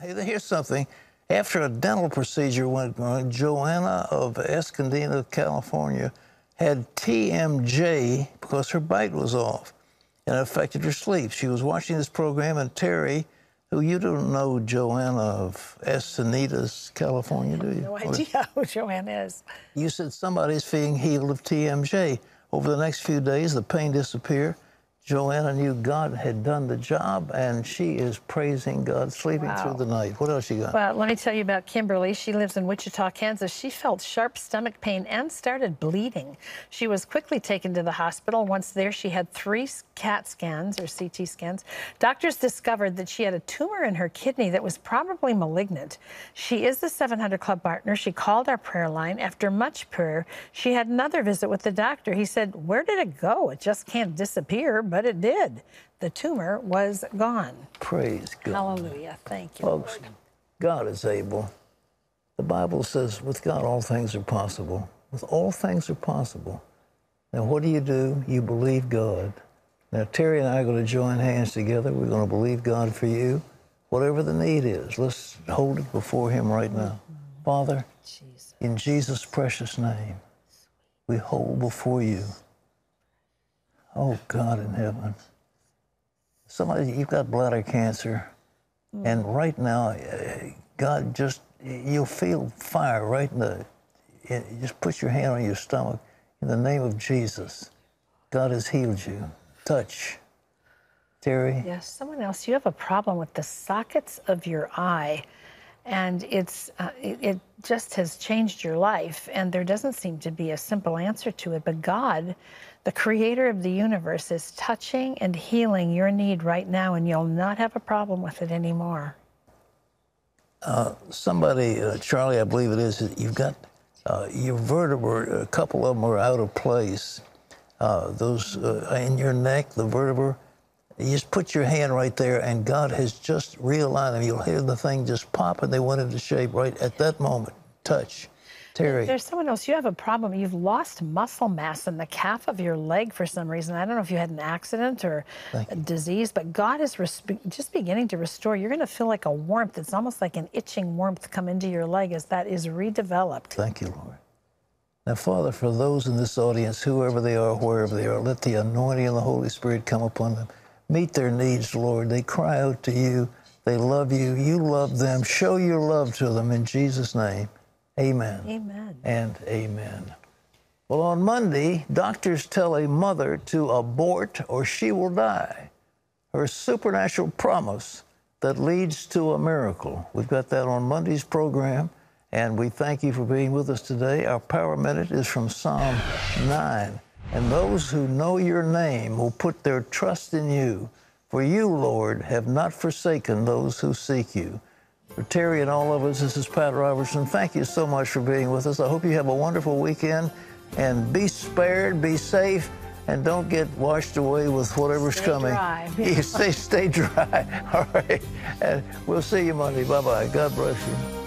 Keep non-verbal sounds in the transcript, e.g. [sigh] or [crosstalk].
Hey, here's something. After a dental procedure went on, Joanna of Escondido, California, had TMJ because her bite was off and it affected her sleep. She was watching this program, and Terry, who you don't know Joanna of Escondido, California, do you? No idea [laughs] who Joanna is. You said somebody's being healed of TMJ. Over the next few days, the pain disappeared. Joanna knew God had done the job, and she is praising God, sleeping Wow. through the night. What else you got? Well, let me tell you about Kimberly. She lives in Wichita, Kansas. She felt sharp stomach pain and started bleeding. She was quickly taken to the hospital. Once there, she had three CAT scans or CT scans. Doctors discovered that she had a tumor in her kidney that was probably malignant. She is the 700 Club partner. She called our prayer line. After much prayer, she had another visit with the doctor. He said, Where did it go? It just can't disappear, but it did. The tumor was gone. Praise God. Hallelujah. Thank you. Folks, God is able. The Bible says, with God, all things are possible. With all things are possible. Now, what do you do? You believe God. Now, Terry and I are going to join hands together. We're going to believe God for you, whatever the need is. Let's hold it before Him right now. Father, Jesus. in Jesus' precious name, we hold before you. Oh, God in heaven. Somebody, you've got bladder cancer, and right now, uh, God just, you'll feel fire right in the, just put your hand on your stomach. In the name of Jesus, God has healed you. Touch. Terry? Yes, someone else. You have a problem with the sockets of your eye, and it's uh, it just has changed your life. And there doesn't seem to be a simple answer to it. But God, the Creator of the universe, is touching and healing your need right now, and you'll not have a problem with it anymore. somebody, uh, Charlie, I believe it is, you've got uh, your vertebrae, a couple of them are out of place. Uh, those uh, in your neck, the vertebra, you just put your hand right there, and God has just realigned them. You'll hear the thing just pop, and they went into shape right at that moment. Touch. Terry. There's someone else. You have a problem. You've lost muscle mass in the calf of your leg for some reason. I don't know if you had an accident or a disease, but God is just beginning to restore. You're going to feel like a warmth. It's almost like an itching warmth come into your leg as that is redeveloped. Thank you, Lord. Now, Father, for those in this audience, whoever they are, wherever they are, let the anointing of the Holy Spirit come upon them. Meet their needs, Lord. They cry out to you. They love you. You love them. Show your love to them in Jesus' name. Amen. Amen. And amen. Well, on Monday, doctors tell a mother to abort or she will die. Her supernatural promise that leads to a miracle. We've got that on Monday's program, and we thank you for being with us today. Our Power Minute is from Psalm 9. And those who know your name will put their trust in you. For you, Lord, have not forsaken those who seek you. For Terry and all of us, this is Pat Robertson. Thank you so much for being with us. I hope you have a wonderful weekend and be spared, be safe, and don't get washed away with whatever's Stay coming. dry. [laughs] You stay, stay dry. [laughs] All right. And we'll see you Monday. Bye bye. God bless you.